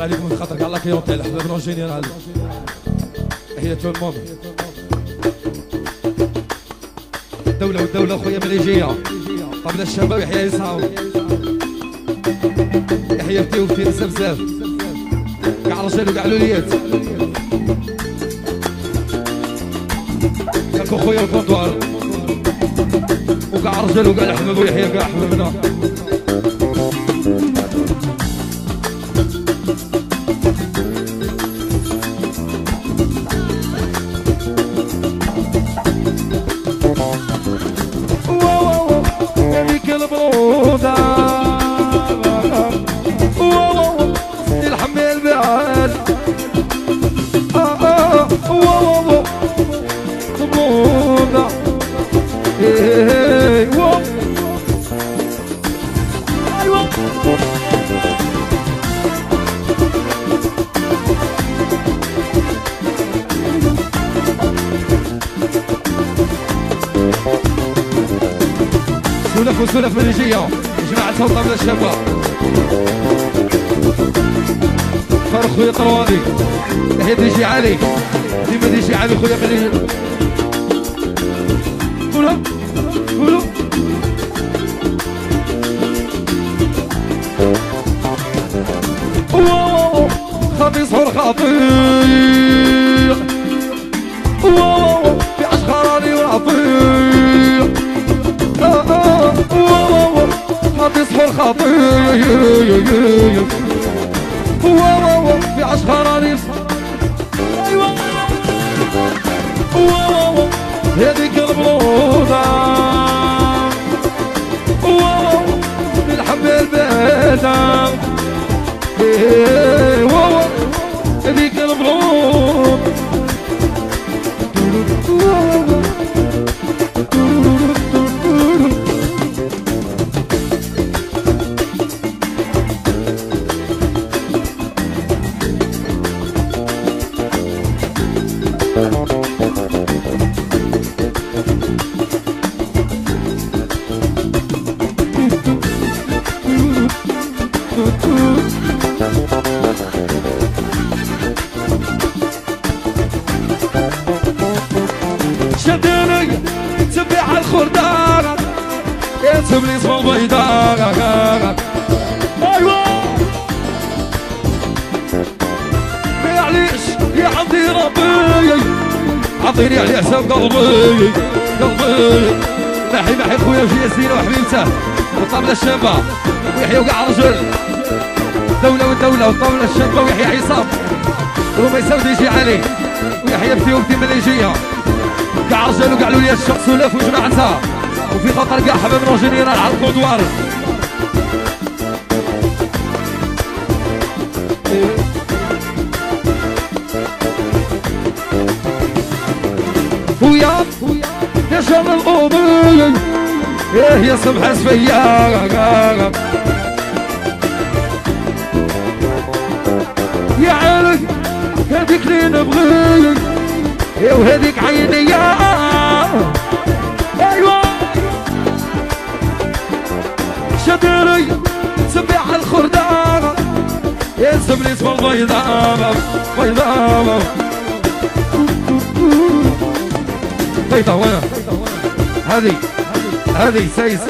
نزل عليكم من خاطر قال لك يا طيل حبابنا جينيرال تحية تو الموند الدولة والدولة خويا مليجية قبل الشباب يحيى يسعو يحيى فتي وفتي بزاف بزاف كاع الرجال وكاع الوليات. ياكو خويا الكونتوار وكاع الرجال وكاع الحباب ويحيى كاع حبابنا مليجية جماعة طبلة الشباب. فرق خويا طروادي. تحية ديجي علي. ديما ديجي علي خويا مليجية قولها قولوا خميس حر خطير في أيوه البيضة هذيك عمدي ربي عطيني على حساب قلبي قلبي. محي محي خويا وجي ياسين وحبيبته والطبلة الشابة ويحيى وقع رجل. دولة والدولة والطبلة الشابة ويحيى عصام. وما يساوي يجي علي. ويحيى بتي وبتي مليجية. كاع رجال وكاع الوليات الشخص ولاف وجماعتها. وفي خطر كاع حبابنا جنرال على الكودوار شر الأوضي إيه يا سمحة سفيا يا عيني هذيك اللي نبغيك يا وهذيك عيني يا أيوه. شدري سبيع الخردة يا سبلي اسم البيضاء بيضاء بيضاء وين هذه هذه سيس.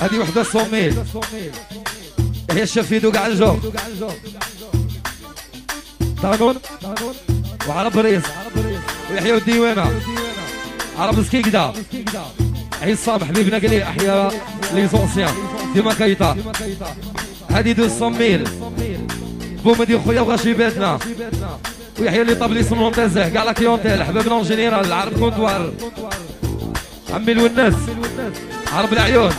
هذه وحدة صوميل. هي الشفيد وقع الجو طاغون وعرب ريس. ويحيى الديوانه عرب سكيكدا عصام حبيبنا قال لي احيا ليزونسيان ديما كايطا هذه دو صوميل بومدي خويا وغاشي بيتنا. ويحيى اللي طاب لي سمونتازه كاع لا كليونتيل. حبابنا جينيرال. عرب كونتوار عمي الوناس. عرب العيون.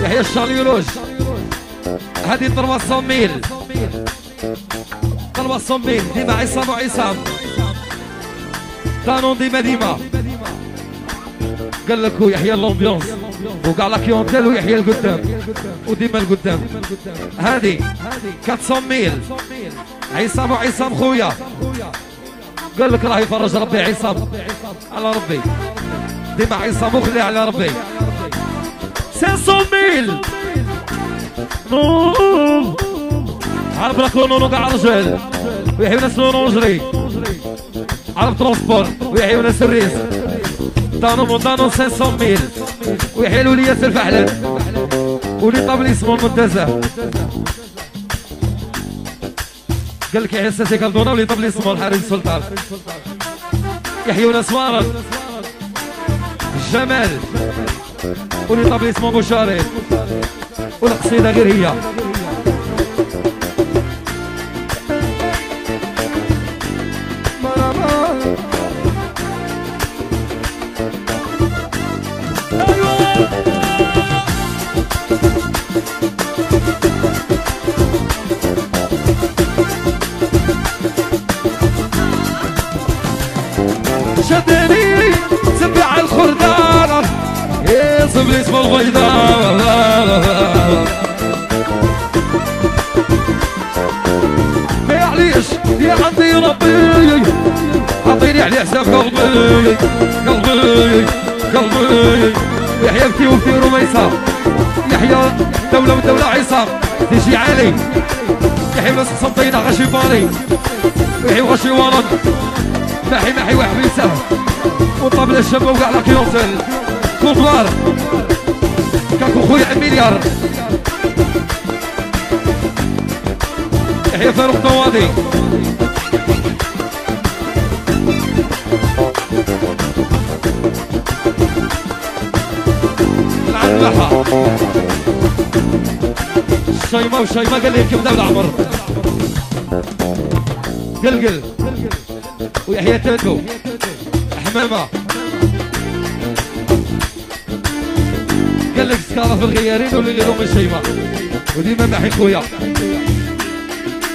يحيى الشاليولوج هذه ضربة صميل ضربة صميل ديما عصام وعصام طانون ديما ديما. قال لك يحيى الأمبيونس. وكاع لا كيونتيل ويحيى القدام وديما القدام. هذه 400 ميل. عصام وعصام خويا. قال لك راه يفرج ربي عصام. على ربي. ديما عصام وخلي على ربي. 500 ميل. عرب راكونو كاع رجال. ويحيو ناس لونجري عرب ترونسبور ويحيو ناس الريس دانو موندانو 500 ميل. ويحيلوا لي ياسر فحلان. ولي طابليسمون منتزه قال لك يحيى الساسي كالدونا ولي طابليسمون حارس السلطان يحيوا ناس وارد. جمال. ولي طابليسمون بوشاري والقصيدة غير هي. يا عندي ربي. عطيني على حساب قلبي. قلبي قلبي. يحيى بكي وفي رميصة يحيى دولة من دولة عصام تجي علي. يحيى ناس قسنطينة غشي باري يحيى غشي ورد. محي محي وحبيسة وطبل الشباب وقع لك يوصل. كوطوار كاكو خويا المليار يحيى فاروق طوادي العملاحة الشيمة وشيمة قال لي كيف دولة عمر قلقل ويحيى تاتو حمامة. قال لك سكارة في الغيارين واللي لهم الشيمة وديما محي خويا.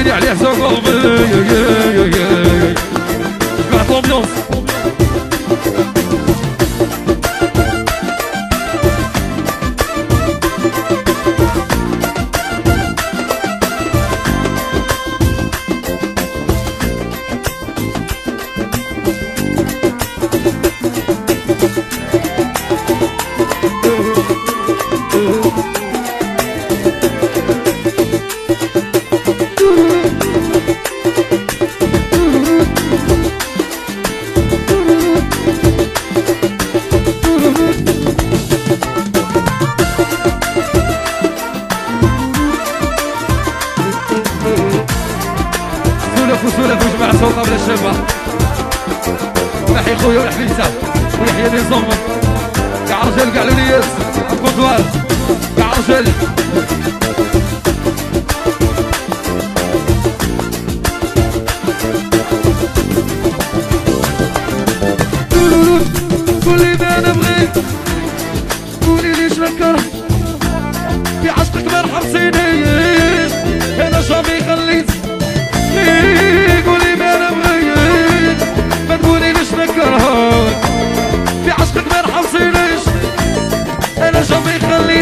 عطيني عليه حساب قلبي كاع رجال كاع لولياس الكونتوار كاع رجال قولي ما نبغي قولي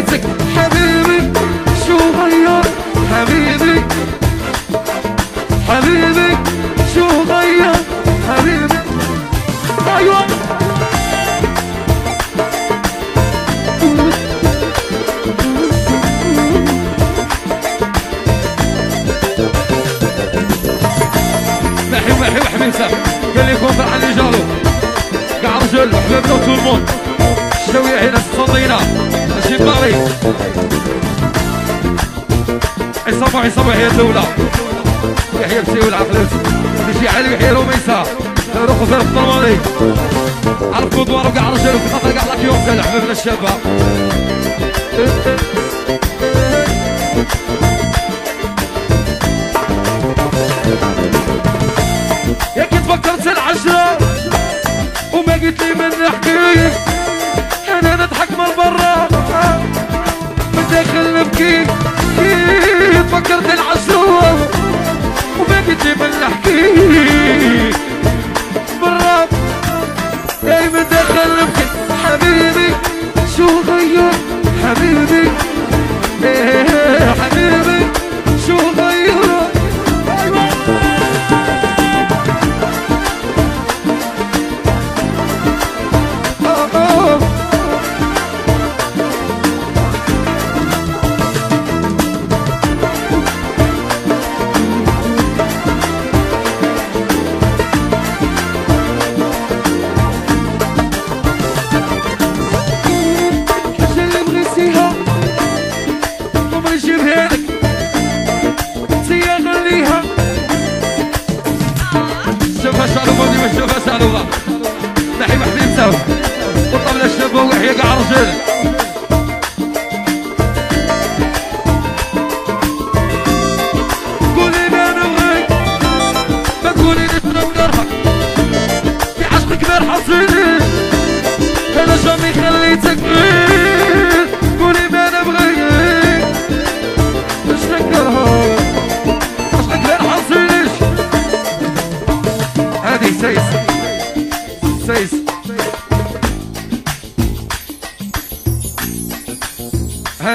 صورتك حبيبي شو غير؟ حبيبي حبيبي شو غير؟ حبيبي أيوه. محب محب حميسه قال لكم فرحان اللي جالو كاع رجل وحبابنا وتو الموند شنو هنا في باري عصام عصام هي الدولة يحيى بسيو العقلات ماشي علي يحيى روميسا روحوا في الطرماني عرفوا دوار وكاع رجال وفي خاطر كاع لاك يوم سال حبابنا الشابة يا كي تفكرت داخل نبكي كي تفكرت العشرة وما نحكي برا جاي من داخل نبكي حبيبي شو غير حبيبي؟ إيه حبيبي. ديما شوفها شعلوبة نحي وحدي مساوي والطبلة الشابة ويحيى كاع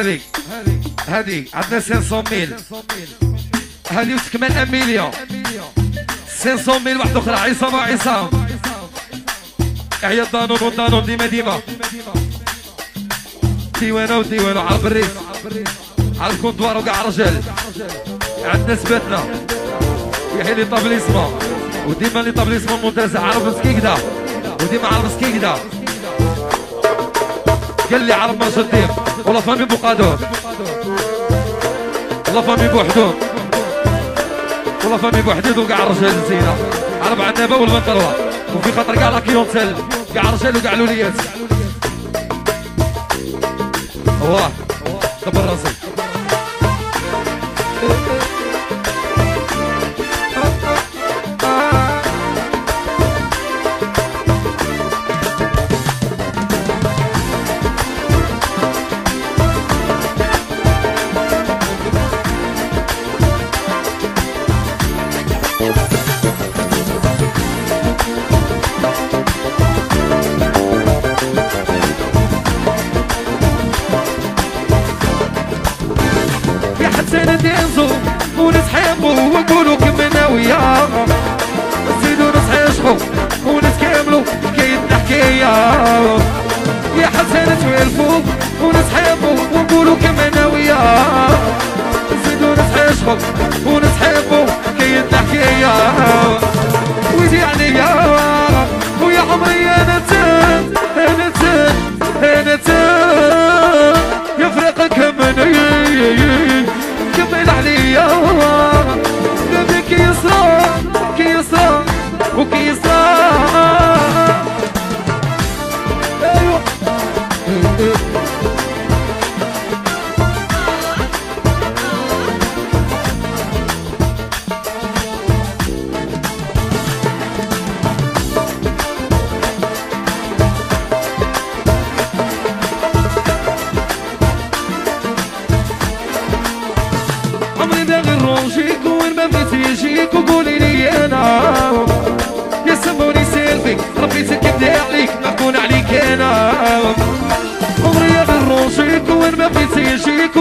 هذه هذه عندنا 500 ميل هذه 1 مليون 500 ميل واحدة أخرى عصام وعصام يحيى الدانون والدانون ديما ديما. ديوانو وديوانو على البريس على الكونتوار وكاع رجال عندنا سباتنا يحيى لي طابليسمون. وديما لي طابليسمون ممتاز عرب مسكيكدا وديما عرب مسكيكدا قال لي عرب شديم ولا فامي بوقادور ولا فامي بوحدود ولا فامي بوحدود وكاع الرجال نسينا عرب عنابه والبنطلوه وفي خاطر كاع لا كيونتيل كاع الرجال وكاع الوليات واه دبر راسي دينزو ونسحبوا ونقولوا كملنا وياه نزيدوا نصحيشخوا ونتكاملوا حكاية الحكاية يا. حسين توالفوا ونسحبوا ونقولوا كملنا وياه نزيدوا نصحيشخوا ونسحبوا حكاية الحكاية ويدي عليا. ويا عمري أنا تن أنا تن أنا تن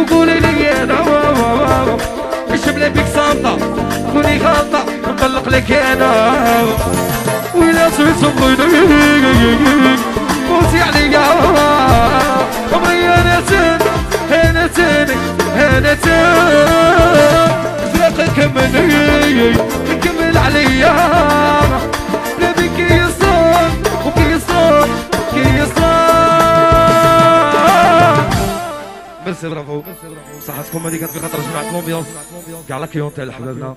وقولي لي أنا إيش بلا بيك صامتة كوني غلطة نطلق لك أنا ولا سويت بغيني صحتكم هذه كانت في خاطر جمعت l'ambiance كاع la clientèle حبابنا